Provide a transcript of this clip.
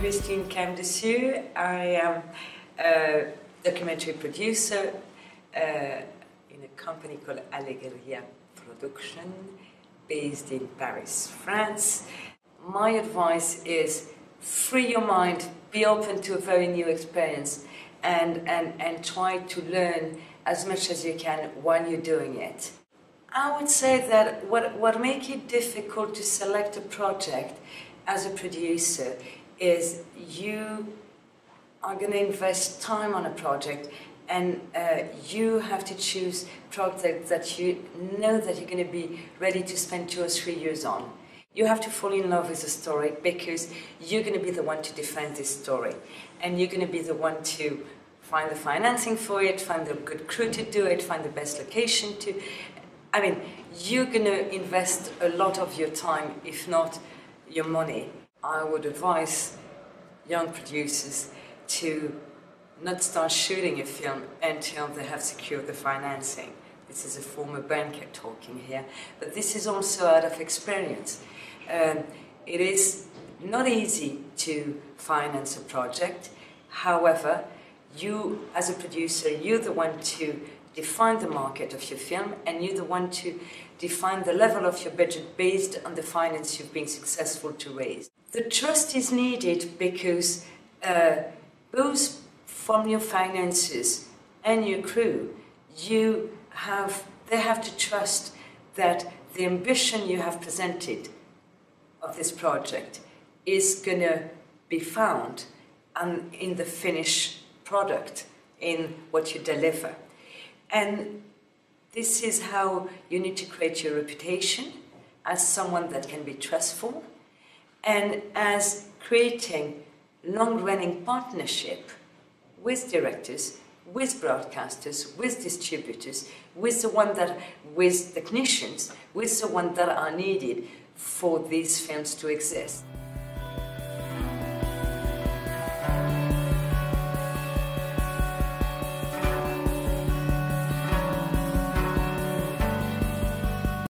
Christine Camdessus. I am a documentary producer uh, in a company called Alegria Production based in Paris, France. My advice is free your mind, be open to a very new experience, and, and, and try to learn as much as you can while you're doing it. I would say that what, what makes it difficult to select a project as a producer is you are going to invest time on a project and uh, you have to choose projects that you know that you're going to be ready to spend two or three years on. You have to fall in love with the story because you're going to be the one to defend this story and you're going to be the one to find the financing for it, find the good crew to do it, find the best location to. I mean, you're going to invest a lot of your time, if not your money. I would advise young producers to not start shooting a film until they have secured the financing. This is a former banker talking here, but this is also out of experience. Um, it is not easy to finance a project. However, you, as a producer, you're the one to define the market of your film and you're the one to define the level of your budget based on the finance you've been successful to raise. The trust is needed because uh, both from your finances and your crew, you have, they have to trust that the ambition you have presented of this project is going to be found and in the finished product, in what you deliver. And this is how you need to create your reputation as someone that can be trustful and as creating long-running partnership with directors, with broadcasters, with distributors, with the one that, with technicians, with the one that are needed for these films to exist.